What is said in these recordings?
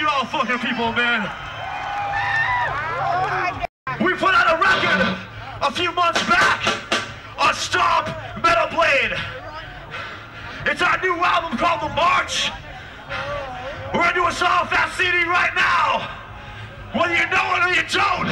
you all fucking people, man. We put out a record a few months back on Stomp Metal Blade. It's our new album called The March. We're gonna do a song Fast CD right now. Whether you know it or you don't,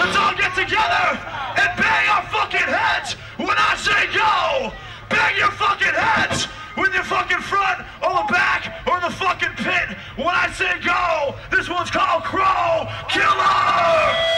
let's all get together and bang our fucking heads when I say go. Bang your fucking heads your fucking front or the back or the fucking pit when I say go. This one's called Crow Killer.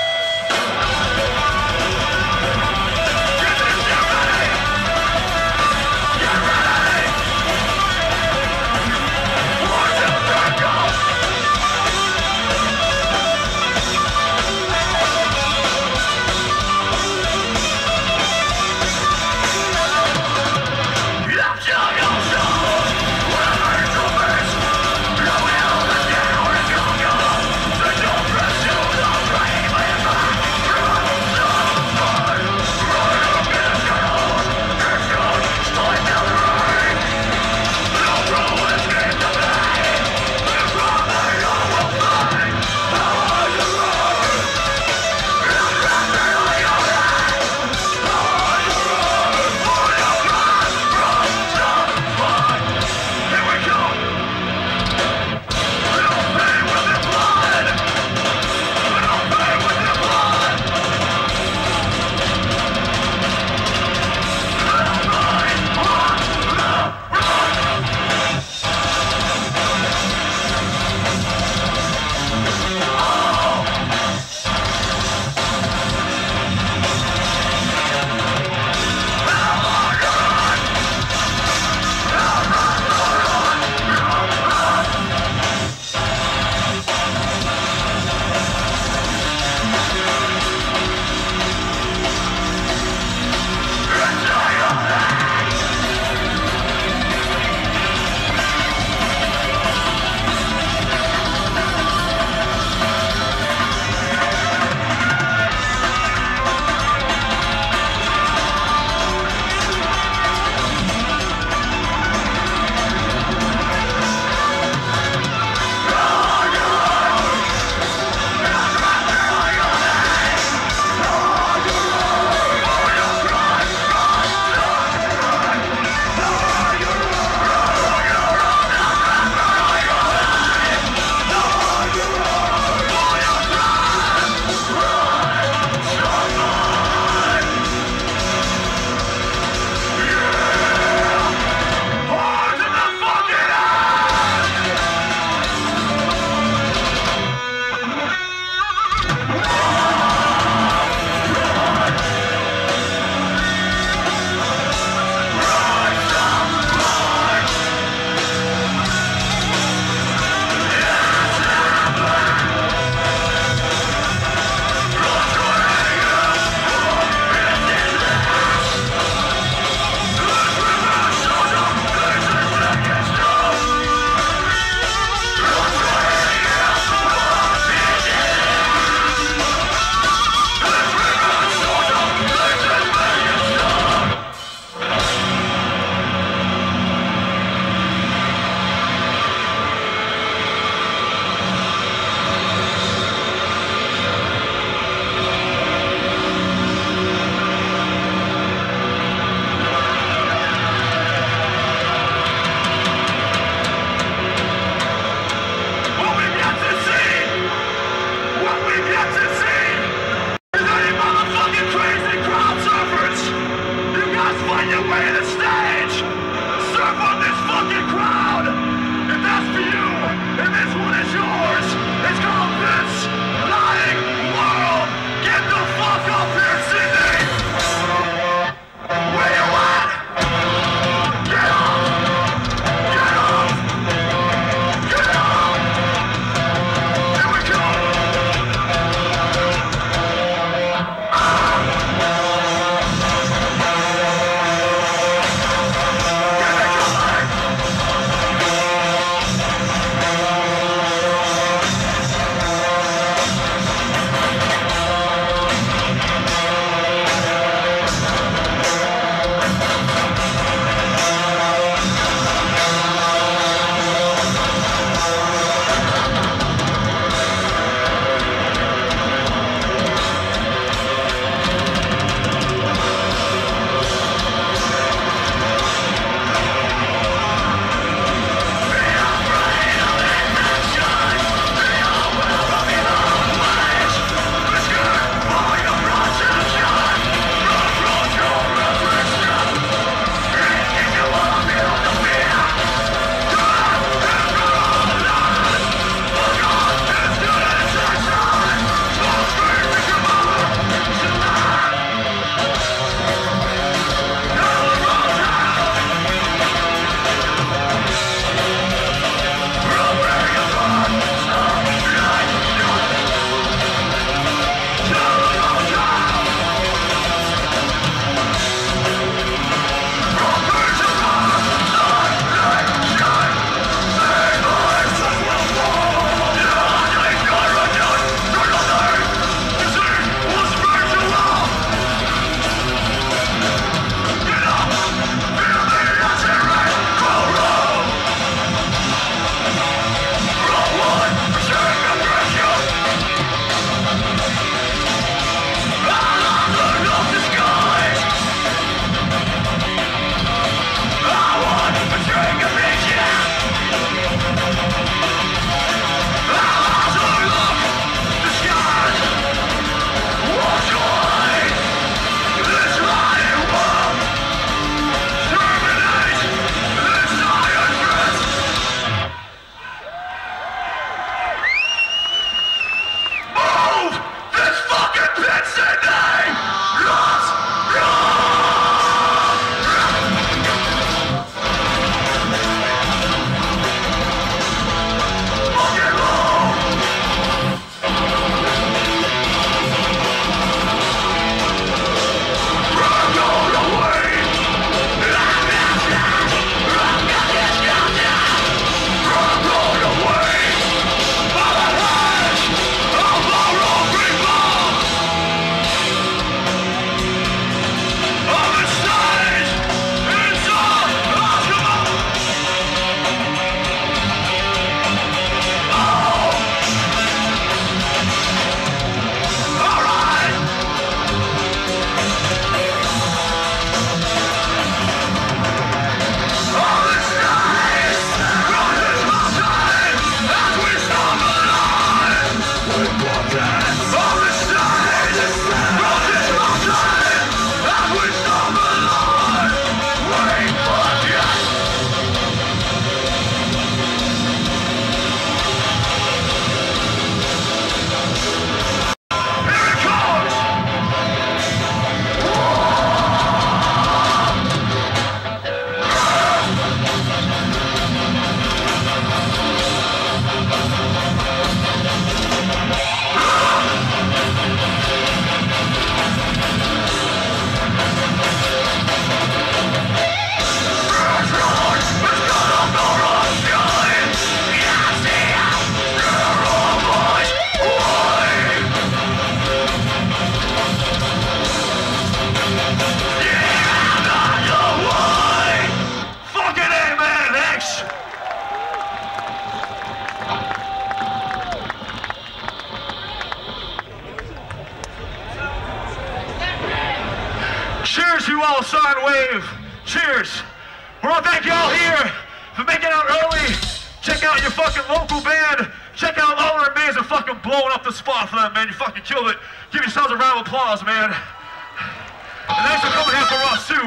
Blowing up the spot for them, man. You fucking killed it. Give yourselves a round of applause, man. And thanks for coming here for us, too.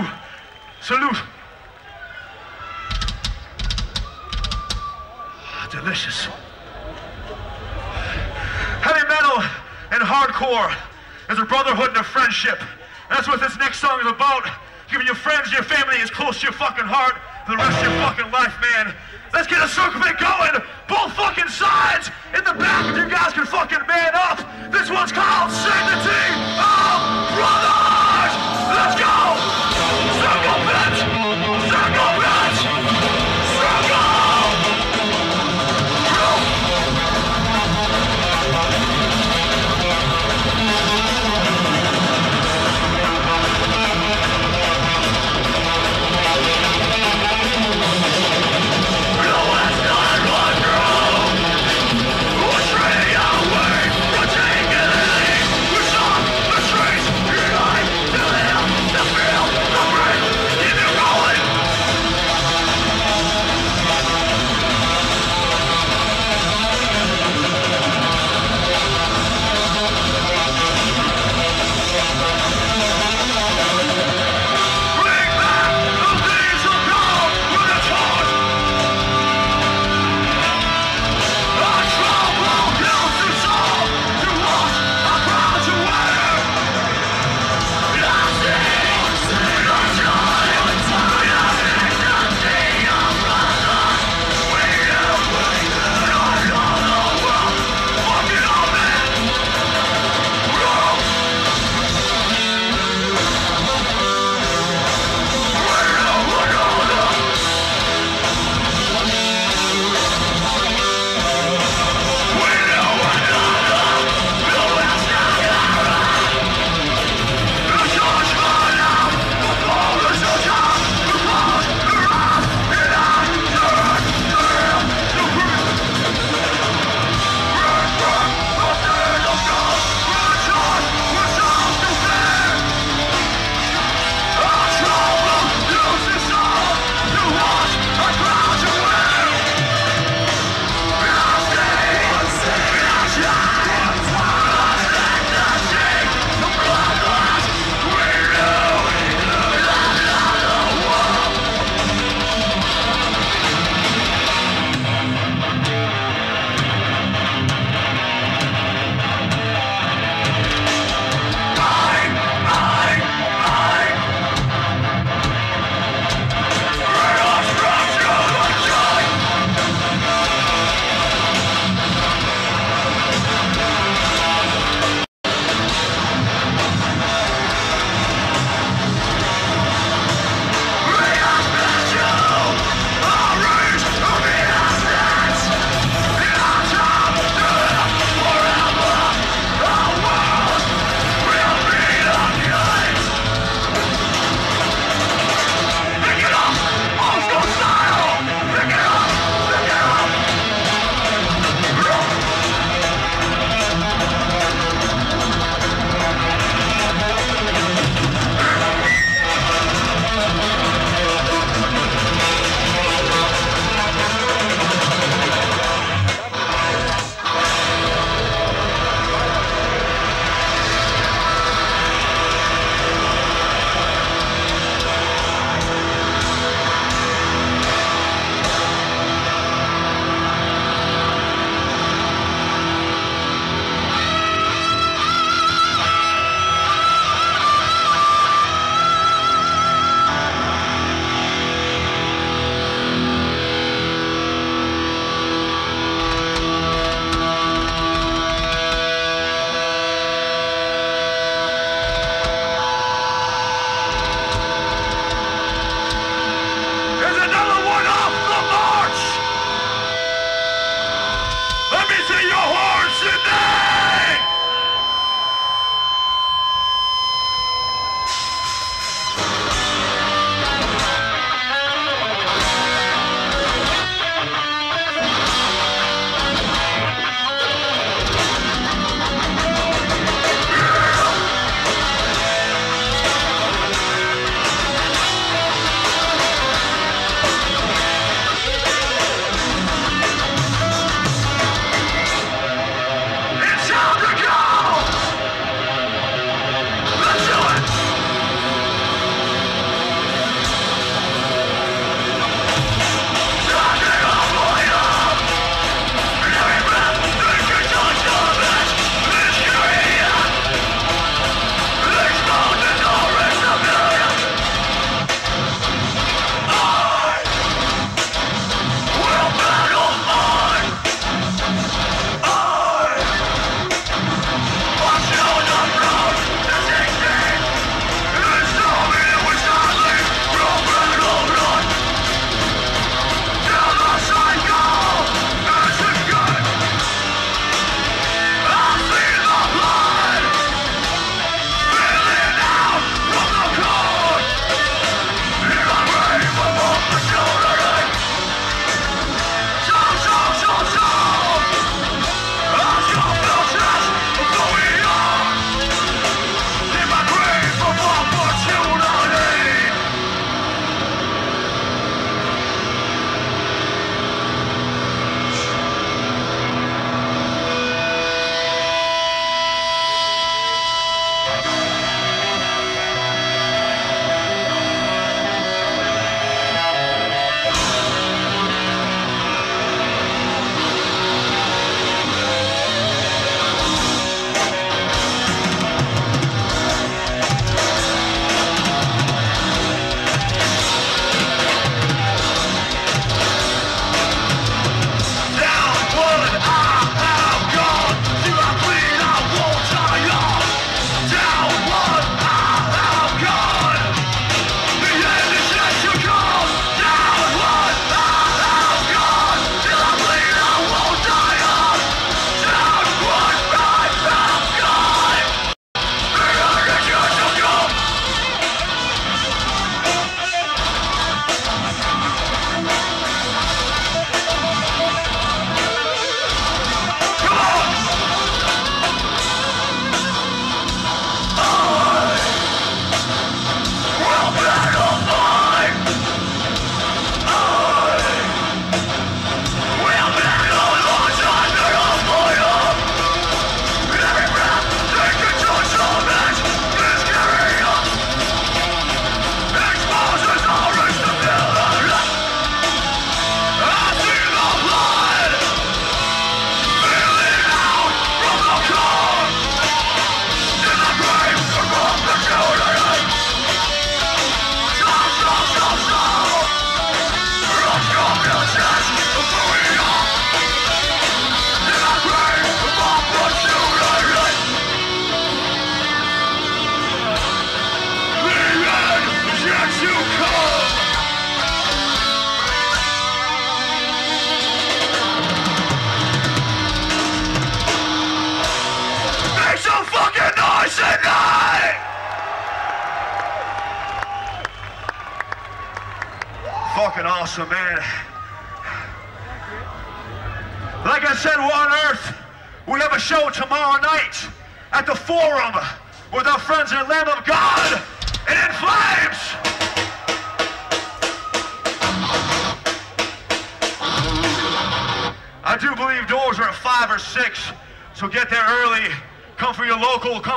Salute. Ah, Delicious. Heavy metal and hardcore is a brotherhood and a friendship. That's what this next song is about. Giving your friends, your family as close to your fucking heart for the rest of your fucking life, man. Let's get a circle pit going. Both fucking sides. In the back, if you guys can fucking man up. This one's called Sanctity of oh, Brothers. Let's go.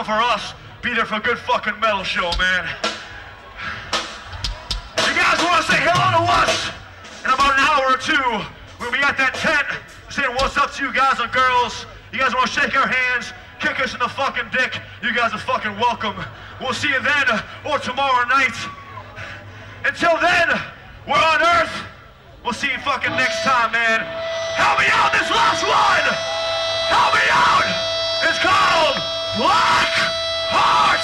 Come for us. Be there for a good fucking metal show, man. You guys want to say hello to us in about an hour or two. We'll be at that tent saying what's up to you guys and girls. You guys want to shake our hands, kick us in the fucking dick. You guys are fucking welcome. We'll see you then or tomorrow night. Until then, we're on Earth. We'll see you fucking next time, man. Help me out this last one! Help me out! It's called Black Heart!